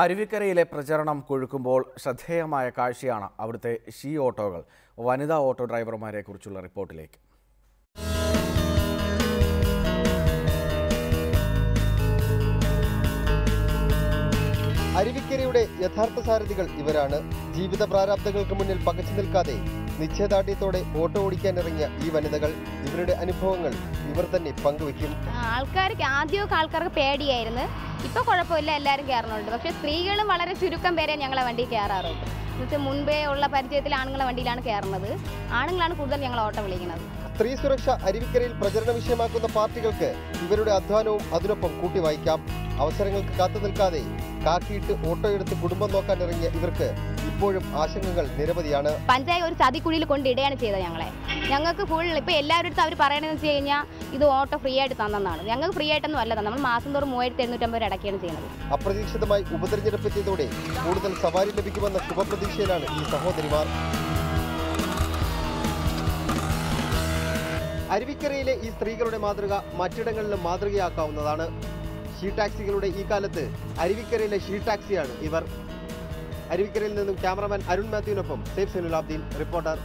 അരുവിക്കരയിലെ പ്രചരണം കൊഴുക്കുമ്പോൾ ശ്രദ്ധേയമായ കാഴ്ചയാണ് അവിടുത്തെ ഷീ ഓട്ടോകൾ. വനിതാ ഓട്ടോ ഡ്രൈവർമാരെ കുറിച്ചുള്ള റിപ്പോർട്ടിലേക്ക്. അരുവിക്കരയുടെ യഥാർത്ഥ സാരഥികൾ ഇവരാണ്. ജീവിത പ്രാരാബ്ദങ്ങൾക്ക് മുന്നിൽ പകച്ചു നിൽക്കാതെ നിശ്ചയദാർഢ്യത്തോടെ ഓട്ടോ ഓടിക്കാനിറങ്ങിയ ഈ വനിതകൾ ഇവരുടെ അനുഭവങ്ങൾ ഇവർ തന്നെ പങ്കുവയ്ക്കും. ആൾക്കാർക്ക് ആദ്യമൊക്കെ ആൾക്കാർക്ക് പേടിയായിരുന്നു. ഇപ്പൊ കുഴപ്പമില്ല എല്ലാവരും കയറണുണ്ട് പക്ഷെ സ്ത്രീകളും വളരെ ചുരുക്കം പേരെ ഞങ്ങളെ വണ്ടി കയറാറുണ്ട്. എന്നുവെച്ചാൽ മുൻപേ ഉള്ള പരിചയത്തിൽ ആണുങ്ങളെ വണ്ടിയിലാണ് കയറുന്നത്. ആണുങ്ങളാണ് കൂടുതൽ ഞങ്ങൾ ഓട്ടം വിളിക്കുന്നത്. സ്ത്രീ സുരക്ഷ അരുവിക്കരയിൽ പ്രചരണ വിഷയമാക്കുന്ന പാർട്ടികൾക്ക് ഇവരുടെ അധ്വാനവും അതിനൊപ്പം കൂട്ടി വായിക്കാം അവസരങ്ങൾക്ക് കാത്തു നിൽക്കാതെ കാക്കിയിട്ട് ഓട്ടോ എടുത്ത് കുടുംബം നോക്കാൻ ഇറങ്ങിയ ഇവർക്ക് ഇപ്പോഴും ആശങ്കകൾ നിരവധിയാണ്. പഞ്ചായത്ത് ഒരു ചതിക്കുഴിയിൽ കൊണ്ടിടുകയാണ് ചെയ്തത് ഞങ്ങളെ. ഞങ്ങൾക്ക് ഫുൾ ഇപ്പൊ എല്ലാവരുടെ അടുത്ത് അവർ പറയണതെന്ന് വെച്ച് കഴിഞ്ഞാൽ ഇത് ഓട്ടോ ഫ്രീ ആയിട്ട് തന്നതാണ്. ഞങ്ങൾക്ക് ഫ്രീ ആയിട്ടൊന്നും അല്ല നമ്മൾ മാസം തോറും മൂവായിരത്തി എഴുന്നൂറ്റമ്പത് രൂപ അടക്കുകയാണ് ചെയ്യുന്നത്. അപ്രതീക്ഷിതമായി ഉപതെരഞ്ഞെടുപ്പെത്തിയതോടെ കൂടുതൽ സവാരി ലഭിക്കുമെന്ന ശുഭപ്രതീക്ഷയിലാണ് ഈ സഹോദരിമാർ. അരുവിക്കരയിലെ ഈ സ്ത്രീകളുടെ മാതൃക മറ്റിടങ്ങളിലും മാതൃകയാക്കാവുന്നതാണ്. ഷീ ടാക്സികളുടെ ഈ കാലത്ത് അരുവിക്കരയിലെ ഷീ ടാക്സിയാണ് ഇവർ. അരുവിക്കരയിൽ നിന്നും ക്യാമറമാൻ അരുൺ മാത്യുവിനൊപ്പം സേഫ് സെനുലാബ്ദീൻ റിപ്പോർട്ടർ.